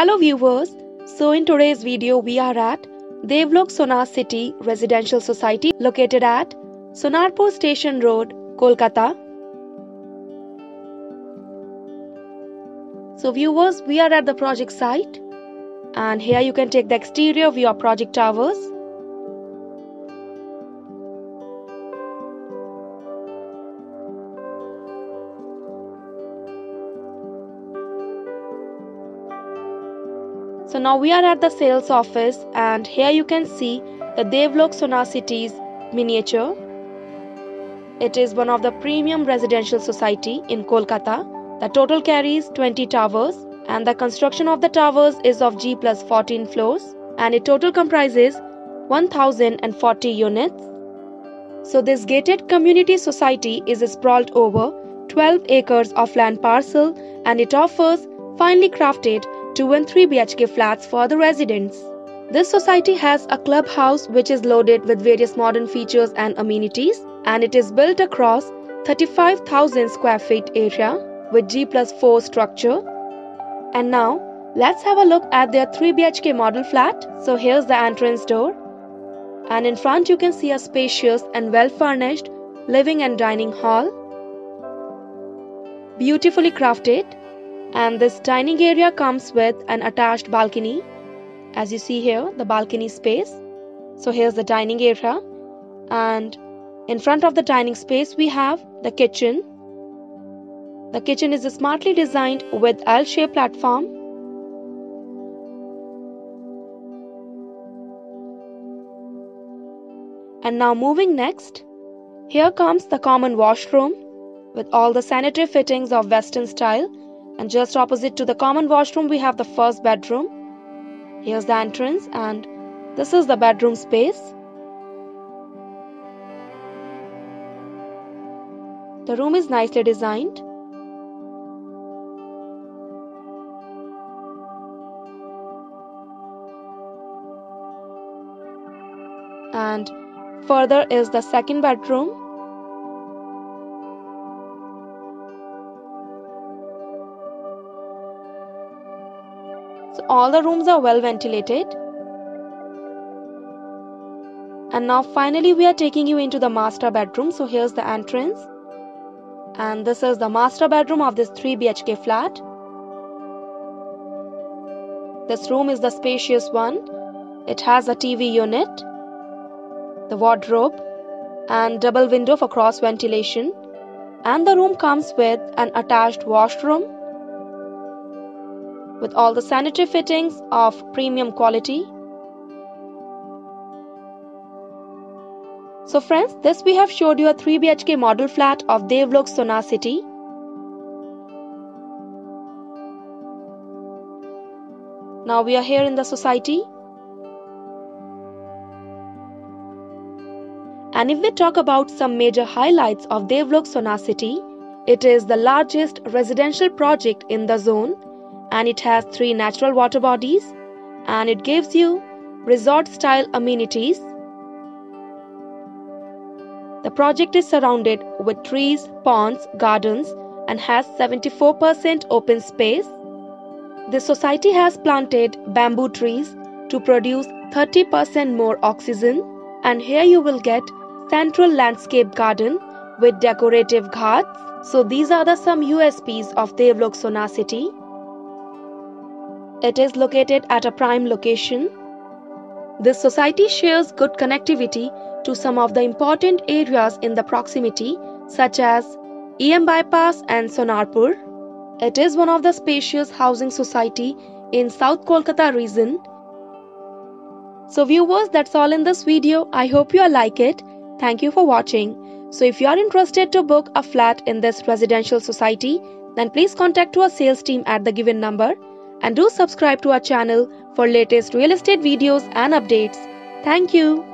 Hello viewers, so in today's video we are at Devaloke Sonar City Residential Society located at Sonarpur Station Road, Kolkata. So viewers, we are at the project site and here you can take the exterior view of project towers. So now we are at the sales office and here you can see the Devaloke Sonar City's miniature. It is one of the premium residential society in Kolkata. The total carries 20 towers and the construction of the towers is of G plus 14 floors and it total comprises 1040 units. So this gated community society is sprawled over 12 acres of land parcel and it offers finely crafted 2 and 3 BHK flats for the residents. This society has a clubhouse which is loaded with various modern features and amenities and it is built across 35,000 square feet area with G plus 4 structure. And now let's have a look at their 3 BHK model flat. So here's the entrance door and in front you can see a spacious and well furnished living and dining hall. Beautifully crafted and this dining area comes with an attached balcony. As you see here the balcony space. So here's the dining area. And in front of the dining space we have the kitchen. The kitchen is smartly designed with L-shaped platform. And now moving next here comes the common washroom with all the sanitary fittings of western style and just opposite to the common washroom we have the first bedroom. Here's the entrance and this is the bedroom space. The room is nicely designed. And further is the second bedroom all the rooms are well ventilated. And now finally we are taking you into the master bedroom. So here's the entrance. And this is the master bedroom of this 3 BHK flat. This room is the spacious one. It has a TV unit, the wardrobe and double window for cross ventilation. And the room comes with an attached washroom with all the sanitary fittings of premium quality. So friends, this we have showed you a 3 BHK model flat of Devaloke Sonar City. Now we are here in the society. And if we talk about some major highlights of Devaloke Sonar City, it is the largest residential project in the zone and it has three natural water bodies and it gives you resort style amenities. The project is surrounded with trees, ponds, gardens and has 74% open space. The society has planted bamboo trees to produce 30% more oxygen and here you will get central landscape garden with decorative ghats. So these are the some USPs of Devaloke Sonar City. It is located at a prime location. This society shares good connectivity to some of the important areas in the proximity such as EM Bypass and Sonarpur. It is one of the spacious housing society in South Kolkata region. So viewers that's all in this video. I hope you like it. Thank you for watching. So if you are interested to book a flat in this residential society then please contact our sales team at the given number and do subscribe to our channel for latest real estate videos and updates. Thank you.